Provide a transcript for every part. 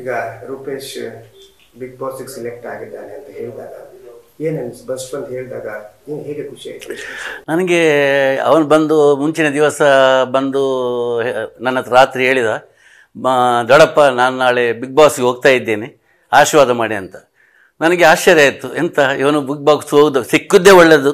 ಈಗ Rupesh big ಬಾಸ್ಗೆ select ಆಗಿದ್ದಾನೆ ಅಂತ ಹೇಳಿದಾಗ ಖುಷಿ ನನಗೆ ಅವನು ಬಂದು ಮುಂಚಿನ ದಿವಸ ಬಂದು ನನ್ನ ಹತ್ರ ರಾತ್ರಿ ಹೇಳಿದ ದೊಡಪ್ಪ ನಾನು ನಾಳೆ ಬಿಗ್ ಬಾಸ್ಗೆ ಹೋಗ್ತಾ ಇದ್ದೇನೆ, ಆಶೀರ್ವಾದ ಮಾಡಿ ಅಂತ. ನನಗೆ ಆಶ್ಚರ್ಯ ಆಯಿತು, ಎಂತ, ಇವನು ಬಿಗ್ ಬಾಸ್ ಹೋಗುದು, ಸಿಕ್ಕಿದ್ದೇ ಒಳ್ಳೆಯದು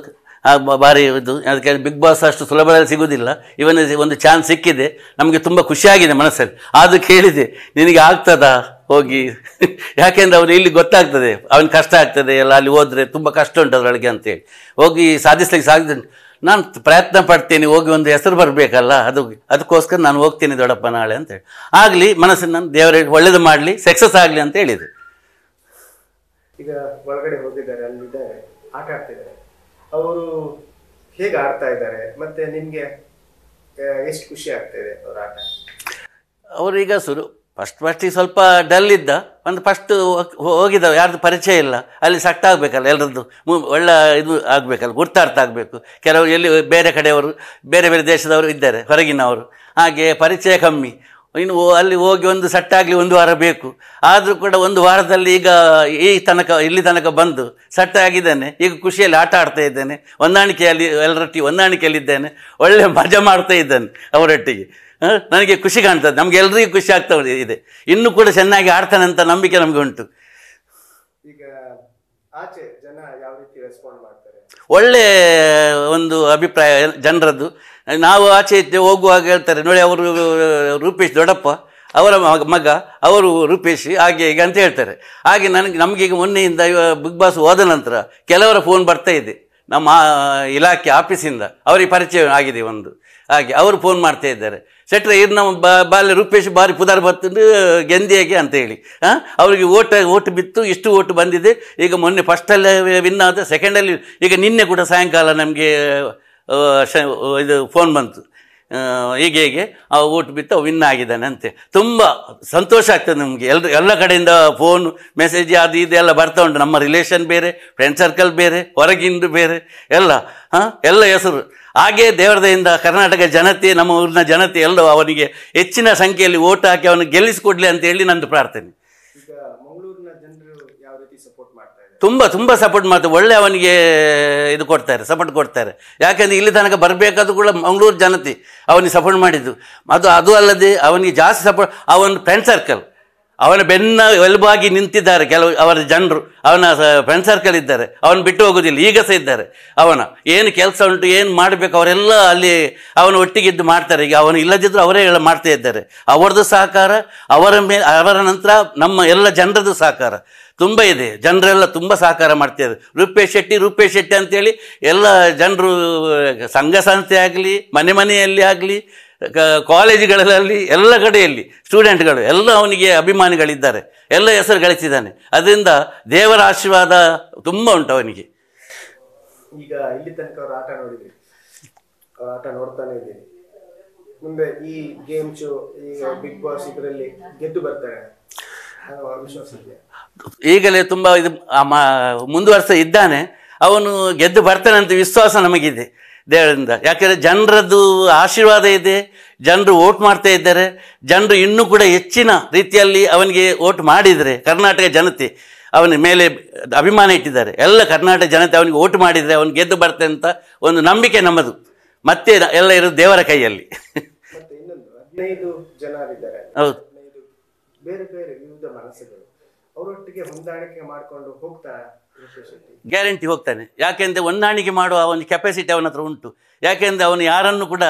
ಭಾರಿ ಇದು, ಅದಕ್ಕೆ ಬಿಗ್ ಬಾಸ್ ಅಷ್ಟು ಸುಲಭದಲ್ಲಿ ಸಿಗೋದಿಲ್ಲ ಇವನ ಒಂದು ಚಾನ್ಸ್ ಸಿಕ್ಕಿದೆ, ನಮಗೆ ತುಂಬ ಖುಷಿಯಾಗಿದೆ ಮನಸ್ಸಲ್ಲಿ ಅದು ಕೇಳಿದೆ ನಿನಗೆ ಆಗ್ತದಾ? ಹೋಗಿ. ಯಾಕೆಂದ್ರೆ ಅವನು ಇಲ್ಲಿ ಗೊತ್ತಾಗ್ತದೆ. ಅವನ ಕಷ್ಟ ಆಗ್ತದೆ ಎಲ್ಲ ಅಲ್ಲಿ ಹೋದರೆ ತುಂಬ ಕಷ್ಟ ಉಂಟು ಅದರೊಳಗೆ ಅಂತೇಳಿ. ಹೋಗಿ ಸಾಧಿಸ್ಲಿಕ್ಕೆ ಸಾಧ್ಯ ನಾನು ಪ್ರಯತ್ನ ಪಡ್ತೀನಿ ಹೋಗಿ ಒಂದು ಹೆಸರು ಬರಬೇಕಲ್ಲ ಅದು ಅದಕ್ಕೋಸ್ಕರ ನಾನು ಹೋಗ್ತೀನಿ ದೊಡ್ಡಪ್ಪ ನಾಳೆ ಅಂತೇಳಿ. ಆಗಲಿ ಮನಸ್ಸಿನ ನಾನು ದೇವರ ಒಳ್ಳೇದು ಮಾಡಲಿ ಸಕ್ಸಸ್ ಆಗಲಿ ಅಂತ ಹೇಳಿದೆ. ಈಗ ಒಳಗಡೆ ಹೋಗಿದ್ದಾರೆ ಅಲ್ಲಿದ್ದಾರೆ ಆಟ ಆಡ್ತಿದ್ದಾರೆ. ಅವರು ಹೇಗೆ ಆಡ್ತಾ ಇದ್ದಾರೆ? ಮತ್ತೆ ನಿಮಗೆ ಎಷ್ಟು ಖುಷಿ ಆಗ್ತಾ ಇದೆ ಅವರು ಆಟ? ಅವರೀಗ ಶುರು ಫಸ್ಟ್ ಫಸ್ಟಿಗೆ ಸ್ವಲ್ಪ ಡಲ್ ಇದ್ದ, ಒಂದು ಫಸ್ಟ್ ಹೋಗಿದ್ದಾವೆ, ಯಾರ್ದು ಪರಿಚಯ ಇಲ್ಲ. ಅಲ್ಲಿ ಸಟ್ಟ ಆಗಬೇಕಲ್ಲ ಎಲ್ಲರದ್ದು ಒಳ್ಳೆ ಇದು ಆಗಬೇಕಲ್ಲ, ಗುರ್ತಾರ್ಥ ಆಗಬೇಕು. ಕೆಲವರು ಎಲ್ಲಿ ಬೇರೆ ಕಡೆಯವರು, ಬೇರೆ ಬೇರೆ ದೇಶದವರು ಇದ್ದಾರೆ, ಹೊರಗಿನವರು. ಹಾಗೆ ಪರಿಚಯ ಕಮ್ಮಿ. ಇನ್ನು ಅಲ್ಲಿ ಹೋಗಿ ಒಂದು ಸಟ್ಟಾಗಲಿ ಒಂದು ವಾರ ಬೇಕು. ಆದರೂ ಕೂಡ ಒಂದು ವಾರದಲ್ಲಿ ಈಗ ಈ ತನಕ, ಇಲ್ಲಿ ತನಕ ಬಂದು ಸಟ್ಟಾಗಿದ್ದೇನೆ ಈಗ ಖುಷಿಯಲ್ಲಿ ಆಟ ಆಡ್ತಾ ಇದ್ದೇನೆ. ಹೊಂದಾಣಿಕೆಯಲ್ಲಿ ಎಲ್ಲರೊಟ್ಟಿಗೆ ಹೊಂದಾಣಿಕೆಯಲ್ಲಿದ್ದೇನೆ. ಒಳ್ಳೆ ಮಜಾ ಮಾಡ್ತಾ ಇದ್ದಾನೆ ಅವರೊಟ್ಟಿಗೆ? ನನಗೆ ಖುಷಿ ಕಾಣ್ತದೆ. ನಮಗೆಲ್ಲರಿಗೂ ಖುಷಿ ಆಗ್ತಾ ಇದೆ. ಇನ್ನೂ ಕೂಡ ಚೆನ್ನಾಗಿ ಆಡ್ತಾನೆ ಅಂತ ನಂಬಿಕೆ ನಮಗೆ ಉಂಟು. ಈಗ ಆಚೆ ಜನ ಯಾವ ರೀತಿ ರೆಸ್ಪಾಂಡ್ ಮಾಡ್ತಾರೆ? ಒಳ್ಳೆ ಒಂದು ಅಭಿಪ್ರಾಯ ಜನರದ್ದು. ನಾವು ಆಚೆ ಇದ್ದೆ ಹೋಗುವಾಗ ಹೇಳ್ತಾರೆ ನೋಡಿ ಅವರು ರೂಪೇಶ್ ದೊಡ್ಡಪ್ಪ ಅವರ ಮಗ- ಅವರು ರೂಪೇಶ್ ಹಾಗೆ ಹೀಗೆ ಅಂತ ಹೇಳ್ತಾರೆ. ಹಾಗೆ ನನಗೆ ನಮಗೀಗ ಮೊನ್ನೆಯಿಂದ ಬಿಗ್ ಬಾಸ್ ಹೋದ ನಂತರ ಕೆಲವರ ಫೋನ್ ಬರ್ತಾ ಇದೆ. ನಮ್ಮ ಇಲಾಖೆ ಆಫೀಸಿಂದ ಅವರಿಗೆ ಪರಿಚಯ ಆಗಿದೆ ಒಂದು. ಹಾಗೆ ಅವರು ಫೋನ್ ಮಾಡ್ತಾ ಇದ್ದಾರೆ. ಸೆಟ್ರೆ, ಇದು ನಮ್ಮ ಬಾ, ಬಾಲ್ಯ ರೂಪೇಶ್ ಬಾರಿ ಪುದಾರ್ ಬರ್ತಿದ್ದು, ಗೆಂದಿಯಾಗಿ ಅಂತ ಹೇಳಿ. ಹಾಂ? ಅವರಿಗೆ ಓಟ್ ಓಟ್ ಬಿತ್ತು, ಇಷ್ಟು ಓಟ್ ಬಂದಿದೆ. ಈಗ ಮೊನ್ನೆ ಫಸ್ಟಲ್ಲಿ ವಿನ್ ಆದ ಸೆಕೆಂಡಲ್ಲಿ ಈಗ ನಿನ್ನೆ ಕೂಡ ಸಾಯಂಕಾಲ ನಮಗೆ ಇದು ಫೋನ್ ಬಂತು. ಹೀಗೆ ಹೀಗೆ ಆ ಓಟ್ ಬಿತ್ತು ವಿನ್ ಆಗಿದ್ದಾನೆ ಅಂತೆ. ತುಂಬ ಸಂತೋಷ ಆಗ್ತದೆ ನಮಗೆ. ಎಲ್ರು, ಎಲ್ಲ ಕಡೆಯಿಂದ ಫೋನ್ ಮೆಸೇಜ್ ಅದು ಇದೆಲ್ಲ ಬರ್ತಾ ಉಂಟು. ನಮ್ಮ ರಿಲೇಷನ್ ಬೇರೆ ಫ್ರೆಂಡ್ ಸರ್ಕಲ್ ಬೇರೆ, ಹೊರಗಿಂದು ಬೇರೆ, ಎಲ್ಲ. ಹಾಂ? ಎಲ್ಲ ಹೆಸರು. ಹಾಗೆ ದೇವರದಯಿಂದ ಕರ್ನಾಟಕ ಜನತೆ ನಮ್ಮ ಊರಿನ ಜನತೆ ಎಲ್ಲ ಅವನಿಗೆ ಹೆಚ್ಚಿನ ಸಂಖ್ಯೆಯಲ್ಲಿ ಓಟ್ ಹಾಕಿ ಅವನಿಗೆ ಗೆಲ್ಲಿಸಿಕೊಡ್ಲಿ ಅಂತ ಹೇಳಿ ನಂದು ಪ್ರಾರ್ಥನೆ. ತುಂಬ ತುಂಬ ಸಪೋರ್ಟ್ ಮಾಡ್ತಾರೆ. ಒಳ್ಳೆ ಅವನಿಗೆ ಇದು ಕೊಡ್ತಾರೆ ಸಪೋರ್ಟ್ ಕೊಡ್ತಾರೆ. ಯಾಕೆಂದರೆ ಇಲ್ಲಿ ತನಕ ಬರಬೇಕಾದ್ರೂ ಕೂಡ ಮಂಗಳೂರು ಜನತೆ ಅವನಿಗೆ ಸಪೋರ್ಟ್ ಮಾಡಿದ್ದು. ಅದು ಅದು ಅಲ್ಲದೆ ಅವನಿಗೆ ಜಾಸ್ತಿ ಸಪೋರ್ಟ್ ಅವನ ಫ್ರೆಂಡ್ ಸರ್ಕಲ್ ಅವನ ಬೆನ್ನ ಎಲುಬಾಗಿ ನಿಂತಿದ್ದಾರೆ ಕೆಲವು ಅವರ ಜನರು. ಅವನ ಫ್ರೆಂಡ್ ಸರ್ಕಲ್ ಇದ್ದಾರೆ. ಅವನು ಬಿಟ್ಟು ಹೋಗೋದಿಲ್ಲ. ಈಗ ಸಹ ಇದ್ದಾರೆ. ಅವನ ಏನು ಕೆಲಸ ಉಂಟು, ಏನು ಮಾಡಬೇಕು ಅವರೆಲ್ಲ ಅಲ್ಲಿ ಅವನ ಒಟ್ಟಿಗಿದ್ದು ಮಾಡ್ತಾರೆ. ಈಗ ಅವನು ಇಲ್ಲದಿದ್ದರೂ ಅವರೇ ಎಲ್ಲ ಮಾಡ್ತಾ ಇದ್ದಾರೆ. ಅವರದ್ದು ಸಹಕಾರ, ಅವರ ಮೇಲೆ ಅವರ ನಂತರ ನಮ್ಮ ಎಲ್ಲ ಜನರದ್ದು ಸಹಕಾರ. ತುಂಬ ಇದೆ. ಜನರೆಲ್ಲ ತುಂಬ ಸಹಕಾರ ಮಾಡ್ತಿದ್ದಾರೆ ರೂಪೇಶ್ ಶೆಟ್ಟಿ ರೂಪೇಶ್ ಶೆಟ್ಟಿ ಅಂತೇಳಿ ಎಲ್ಲ ಜನರು, ಸಂಘ ಸಂಸ್ಥೆ ಆಗಲಿ, ಮನೆ ಮನೆಯಲ್ಲಿ ಆಗಲಿ ಕಾಲೇಜುಗಳಲ್ಲಿ ಎಲ್ಲ ಕಡೆಯಲ್ಲಿ ಸ್ಟೂಡೆಂಟ್ಗಳು ಎಲ್ಲ ಅವನಿಗೆ ಅಭಿಮಾನಿಗಳಿದ್ದಾರೆ ಎಲ್ಲ ಹೆಸರು ಗಳಿಸಿದ್ದಾನೆ. ಅದರಿಂದ ದೇವರ ಆಶೀರ್ವಾದ ತುಂಬ ಉಂಟು ಅವನಿಗೆ. ಈಗ ಇಲ್ಲಿ ತನಕ ಅವ್ರ ಆಟ ನೋಡಿದ್ರಿ? ಅವ್ರ ಆಟ ನೋಡ್ತಾನೆ ಇದ್ದೀನಿ ಮುಂದೆ ಈ ಗೇಮ್ ಶೋ ಈಗ ಬಿಗ್ ಬಾಸ್ ಇದರಲ್ಲಿ ಗೆದ್ದು ಬರ್ತಾರೆ. ಈಗಲೇ ತುಂಬ ಇದು ಮುಂದುವರ್ಸ ಇದ್ದಾನೆ. ಅವನು ಗೆದ್ದು ಬರ್ತಾನೆ ಅಂತ ವಿಶ್ವಾಸ ನಮಗಿದೆ. ದೇವರಿಂದ. ಯಾಕೆಂದರೆ ಜನರದ್ದು ಆಶೀರ್ವಾದ ಇದೆ ಜನರು ಓಟ್ ಮಾಡ್ತಾ ಇದ್ದಾರೆ ಜನರು ಇನ್ನೂ ಕೂಡ ಹೆಚ್ಚಿನ ರೀತಿಯಲ್ಲಿ ಅವನಿಗೆ ಓಟ್ ಮಾಡಿದರೆ ಕರ್ನಾಟಕ ಜನತೆ ಅವನ ಮೇಲೆ ಅಭಿಮಾನ ಇಟ್ಟಿದ್ದಾರೆ. ಎಲ್ಲ ಕರ್ನಾಟಕ ಜನತೆ ಅವನಿಗೆ ಓಟ್ ಮಾಡಿದರೆ ಅವನು ಗೆದ್ದು ಬರ್ತೇನೆ ಅಂತ ಒಂದು ನಂಬಿಕೆ ನಮ್ಮದು. ಮತ್ತೆ ಎಲ್ಲ ಇರೋದು ದೇವರ ಕೈಯಲ್ಲಿ. ಹದಿನೈದು ಜನರಿದ್ದಾರೆ ಹೌದು. ಬೇರೆ ಬೇರೆ ವಿವಿಧ ಮನಸ್ಸುಗಳು. ಅವರೊಟ್ಟಿಗೆ ಹೊಂದಾಣಿಕೆ ಮಾಡ್ಕೊಂಡು ಹೋಗ್ತಾ ಗ್ಯಾರಂಟಿ ಹೋಗ್ತಾನೆ. ಯಾಕೆಂದರೆ ಹೊಂದಾಣಿಕೆ ಮಾಡುವ ಒಂದು ಕೆಪಾಸಿಟಿ ಅವನ ಹತ್ರ ಉಂಟು. ಯಾಕೆಂದರೆ ಅವನು ಯಾರನ್ನು ಕೂಡ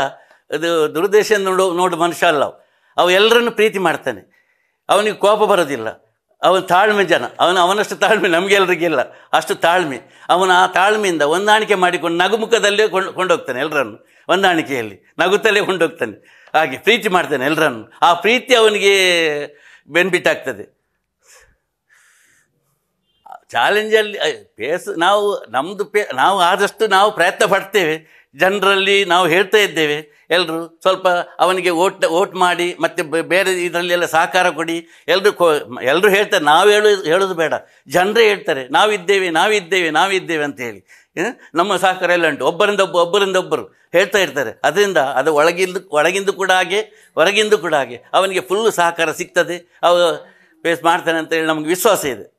ಅದು ದುರುದ್ದೇಶ ನೋಡು ನೋಡು ಮನುಷ್ಯ ಅಲ್ಲ ಅವು ಎಲ್ಲರನ್ನು ಪ್ರೀತಿ ಮಾಡ್ತಾನೆ. ಅವನಿಗೆ ಕೋಪ ಬರೋದಿಲ್ಲ. ಅವನ ತಾಳ್ಮೆ ಜನ. ಅವನು ಅವನಷ್ಟು ತಾಳ್ಮೆ ನಮಗೆಲ್ಲರಿಗಿಲ್ಲ ಅಷ್ಟು ತಾಳ್ಮೆ. ಅವನು ಆ ತಾಳ್ಮೆಯಿಂದ ಹೊಂದಾಣಿಕೆ ಮಾಡಿಕೊಂಡು ನಗುಮುಖದಲ್ಲೇ ಕೊಂಡು, ಕೊಂಡೋಗ್ತಾನೆ ಎಲ್ಲರನ್ನು ಹೊಂದಾಣಿಕೆಯಲ್ಲಿ ನಗುತ್ತಲೇ ಕೊಂಡೋಗ್ತಾನೆ. ಹಾಗೆ ಪ್ರೀತಿ ಮಾಡ್ತಾನೆ ಎಲ್ಲರನ್ನು ಆ ಪ್ರೀತಿ ಅವನಿಗೆ ಬೆನಿಫಿಟ್ ಆಗ್ತದೆ ಚಾಲೆಂಜಲ್ಲಿ ಪೇಸ್ ನಾವು ನಮ್ಮದು ಪೇ, ನಾವು ಆದಷ್ಟು ನಾವು ಪ್ರಯತ್ನ ಪಡ್ತೇವೆ. ಜನರಲ್ಲಿ ನಾವು ಹೇಳ್ತಾ ಇದ್ದೇವೆ. ಎಲ್ಲರೂ ಸ್ವಲ್ಪ ಅವನಿಗೆ ಓಟ್ ಓಟ್ ಮಾಡಿ, ಮತ್ತು ಬೇರೆ ಇದರಲ್ಲೆಲ್ಲ ಸಹಕಾರ ಕೊಡಿ. ಎಲ್ಲರೂ ಕೊ ಎಲ್ಲರೂ ಹೇಳ್ತಾರೆ, ನಾವು ಹೇಳು, ಹೇಳೋದು ಬೇಡ. ಜನರೇ ಹೇಳ್ತಾರೆ ನಾವಿದ್ದೇವೆ ನಾವಿದ್ದೇವೆ ನಾವಿದ್ದೇವೆ ಅಂತ ಹೇಳಿ. ನಮ್ಮ ಸಹಕಾರ ಎಲ್ಲ ಉಂಟು. ಒಬ್ಬರಿಂದ ಒಬ್ಬ, ಒಬ್ಬರಿಂದ ಒಬ್ಬರು ಹೇಳ್ತಾ ಇರ್ತಾರೆ. ಅದರಿಂದ ಅದು ಒಳಗಿಂದು ಒಳಗಿಂದು ಕೂಡ ಹಾಗೆ, ಹೊರಗಿಂದು ಕೂಡ ಹಾಗೆ. ಅವನಿಗೆ ಫುಲ್ಲು ಸಹಕಾರ ಸಿಗ್ತದೆ. ಅವ ಫೇಸ್ ಮಾಡ್ತಾನೆ ಅಂತೇಳಿ ನಮ್ಗೆ ವಿಶ್ವಾಸ ಇದೆ.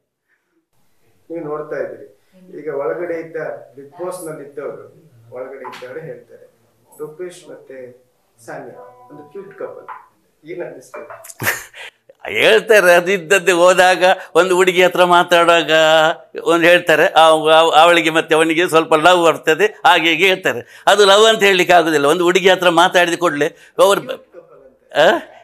ನೀವು ನೋಡ್ತಾ ಇದ್ರಿ ಈಗ ಒಳಗಡೆ ಇದ್ದ ಬಿಗ್ ಬಾಸ್ನಲ್ಲಿ ಇದ್ದವರು ಒಳಗಡೆ ಇದ್ದವರು ಹೇಳ್ತಾರೆ ರೂಪೇಶ್ ಮತ್ತೆ ಸಾನ್ಯಾ ಒಂದು ಕ್ಯೂಟ್ ಕಪಲ್ ಏನ್ ಅನ್ನಿಸ್ತದೆ ಹೇಳ್ತಾರೆ ಅದಿದ್ದದ್ದು ಹೋದಾಗ ಒಂದು ಹುಡುಗಿ ಹತ್ರ ಮಾತಾಡುವಾಗ ಒಂದು ಹೇಳ್ತಾರೆ ಅವಳಿಗೆ ಮತ್ತೆ ಅವನಿಗೆ ಸ್ವಲ್ಪ ಲವ್ ಬರ್ತದೆ ಹಾಗೆ ಹೀಗೆ ಹೇಳ್ತಾರೆ. ಅದು ಲವ್ ಅಂತ ಹೇಳಲಿಕ್ಕೆ ಆಗೋದಿಲ್ಲ. ಒಂದು ಹುಡುಗಿ ಹತ್ರ ಮಾತಾಡಿದ ಕೂಡಲೇ ಅವರು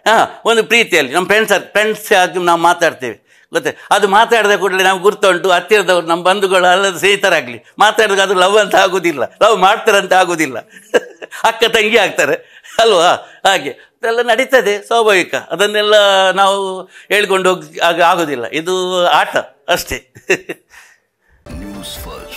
ಹಾಂ? ಒಂದು ಪ್ರೀತಿಯಲ್ಲಿ. ನಮ್ಮ ಫ್ರೆಂಡ್ಸ್ ಫ್ರೆಂಡ್ಸ್ ಆಗಿ ನಾವು ಮಾತಾಡ್ತೇವೆ. ಗೊತ್ತೆ? ಅದು ಮಾತಾಡಿದ ಕೂಡಲೇ ನಾವು ಗುರ್ತುಂಟು. ಹತ್ತಿರದವ್ರು ನಮ್ಮ ಬಂಧುಗಳು ಅಲ್ಲದ ಸ್ನೇಹಿತರಾಗಲಿ. ಮಾತಾಡಿದಾಗ ಅದು ಲವ್ ಅಂತ ಆಗೋದಿಲ್ಲ. ಲವ್ ಮಾಡ್ತಾರಂತ ಆಗೋದಿಲ್ಲ. ಅಕ್ಕ, ತಂಗಿ ಆಗ್ತಾರೆ. ಅಲ್ವಾ? ಹಾಗೆ. ಅದೆಲ್ಲ ನಡೀತದೆ, ಸ್ವಾಭಾವಿಕ. ಅದನ್ನೆಲ್ಲ ನಾವು ಹೇಳ್ಕೊಂಡು ಹೋಗಿ ಆಗ ಆಗೋದಿಲ್ಲ. ಇದು ಆಟ ಅಷ್ಟೇ. News first